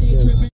they yeah. tripping.